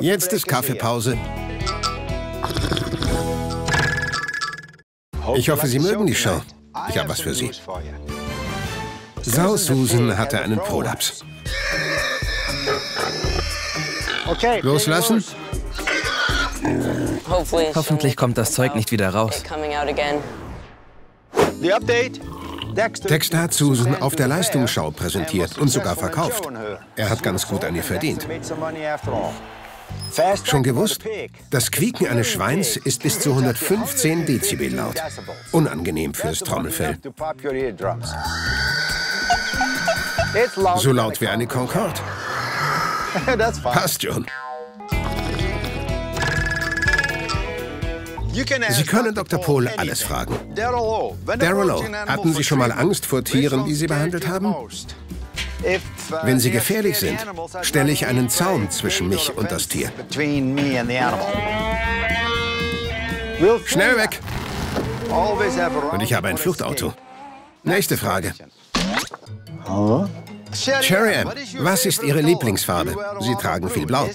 Jetzt ist Kaffeepause. Ich hoffe, Sie mögen die Show. Ich habe was für Sie. Sau Susan hatte einen Prolaps. Loslassen? Hoffentlich kommt das Zeug nicht wieder raus. Dexter hat Susan auf der Leistungsschau präsentiert und sogar verkauft. Er hat ganz gut an ihr verdient. Schon gewusst? Das Quieken eines Schweins ist bis zu 115 Dezibel laut. Unangenehm fürs Trommelfell. So laut wie eine Concorde. Passt schon. Sie können Dr. Pohl alles fragen. Daryl O, hatten Sie schon mal Angst vor Tieren, die Sie behandelt haben? Wenn sie gefährlich sind, stelle ich einen Zaun zwischen mich und das Tier. Schnell weg! Und ich habe ein Fluchtauto. Nächste Frage. Cherry M, was ist Ihre Lieblingsfarbe? Sie tragen viel Blau.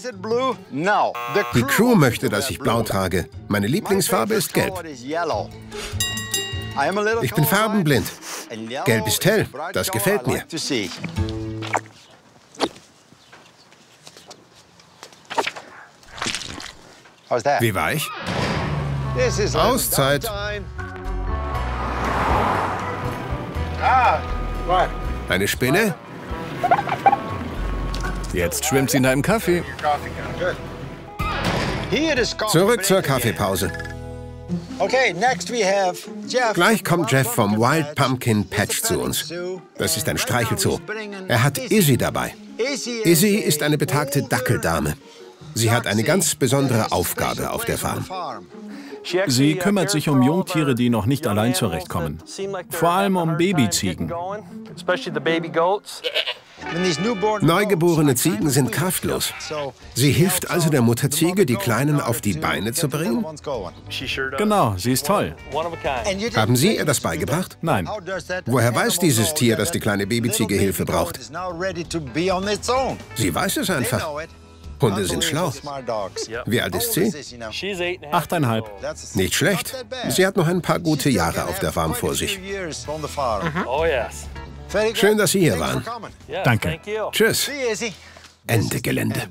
Die Crew möchte, dass ich Blau trage. Meine Lieblingsfarbe ist Gelb. Ich bin farbenblind. Gelb ist hell. Das gefällt mir. Wie war ich? Auszeit. Eine Spinne? Jetzt schwimmt sie in einem Kaffee. Zurück zur Kaffeepause. Gleich kommt Jeff vom Wild Pumpkin Patch zu uns. Das ist ein Streichelzoo. Er hat Izzy dabei. Izzy ist eine betagte Dackeldame. Sie hat eine ganz besondere Aufgabe auf der Farm. Sie kümmert sich um Jungtiere, die noch nicht allein zurechtkommen. Vor allem um Babyziegen. Neugeborene Ziegen sind kraftlos. Sie hilft also der Mutterziege, die Kleinen auf die Beine zu bringen? Genau, sie ist toll. Haben Sie ihr das beigebracht? Nein. Woher weiß dieses Tier, dass die kleine Babyziege Hilfe braucht? Sie weiß es einfach. Hunde sind schlau. Wie alt ist sie? Achteinhalb. Nicht schlecht. Sie hat noch ein paar gute Jahre auf der Farm vor sich. Schön, dass Sie hier waren. Danke. Tschüss. Ende Gelände.